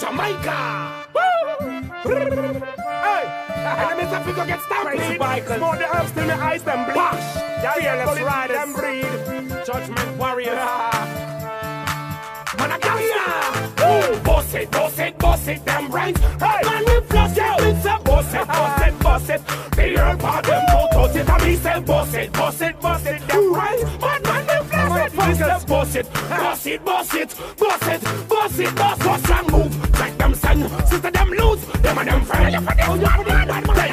Jamaica. hey, enemies of Africa get stamped. Crazy bikers. Smoke the herbs till the eyes them bleed. Bash. Yeah, Fearless riders. them breed. Judgment warriors. Man, I can't stop. Boss it, boss it, boss it, them brains. Hey, man, we flush it. It's a boss it, boss it, boss it. The earth part them don't touch it. Me say boss it, boss it, boss it, them brains. We it. Boss it, boss it, boss it, boss it, boss it, boss. Wrong move? Take them son, sister them lose. Them and them friends. Tell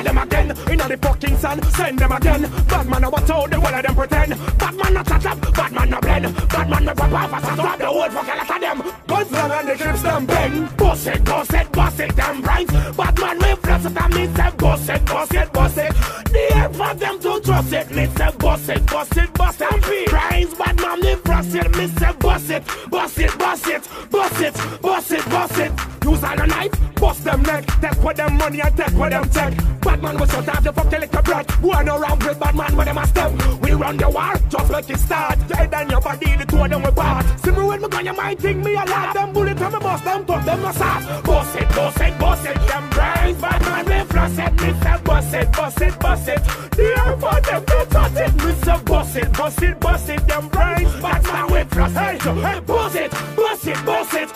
them again, in the fucking sun. Send them again. Bad man, what all the one of them pretend. Bad man, not touch up. Bad man, not blend. Bad man, not pop off. Stop the whole fucking lot of them. Long and the clips them bend. Boss it, boss it, boss it, them brains. Bad man, we flash it and me say boss it, boss it, boss it. The air for them to trust it. Me say boss it, boss it, boss it. Brains, bad man, me frost it. Me say boss it, boss it, boss it, boss it, boss it, boss it. Use all the knife, bust them neck. Take for them money and take for them check. Bad man will shut off the fucking little bread. One around with bad man with them a step. We run the war, just like it start. Your head and your body, the two of them we part. See me when me gun, you might think me a lot. Them bullet from me bust them, talk them no soft. Bust it, bust it, bust it, them brains. Bad man, we floss it, me say bust it, bust it, bust it. The for them to touch it. Me say bust it, bust it, bust it, them brains. Bad man, we floss it. Hey, bust it, bust it, bust it, bust it,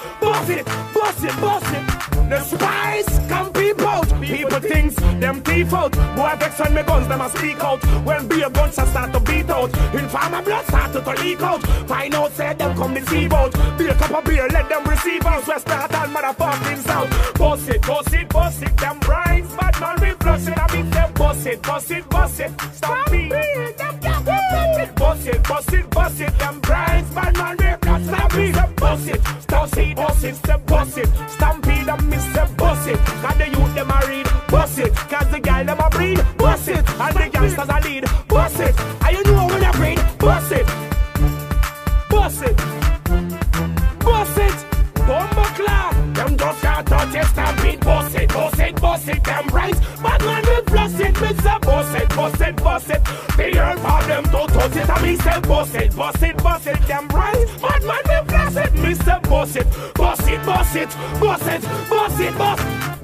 spice come peep out. People thinks them thief out. Boy vex when me guns them a speak out. When beer guns I start to beat out. Informer blood start to, to leak out. Find out say them come deceive out. Be a cup of beer let them receive out. So start all motherfucking sound. Boss it, boss it, boss it. Them brains bad man we flush it. I mean them boss it, boss it, boss it. Stop them Boss it, boss it, boss it. Them brains bad man we flush it. I mean them boss it, boss it, boss it, step boss it. Stampede and a lead, boss it. And you know when you breed, boss it. Boss it. Boss it. Bomba clap. Them just can't touch it, stampede, boss it, boss it, boss it. Them brains, bad man we floss it. Mr. Boss it, boss it, boss it. The earth for them to touch it. And me say boss it, boss it, boss it. Them brains, bad man we floss it. Mr. Boss it, boss it, boss it, boss it, boss it, boss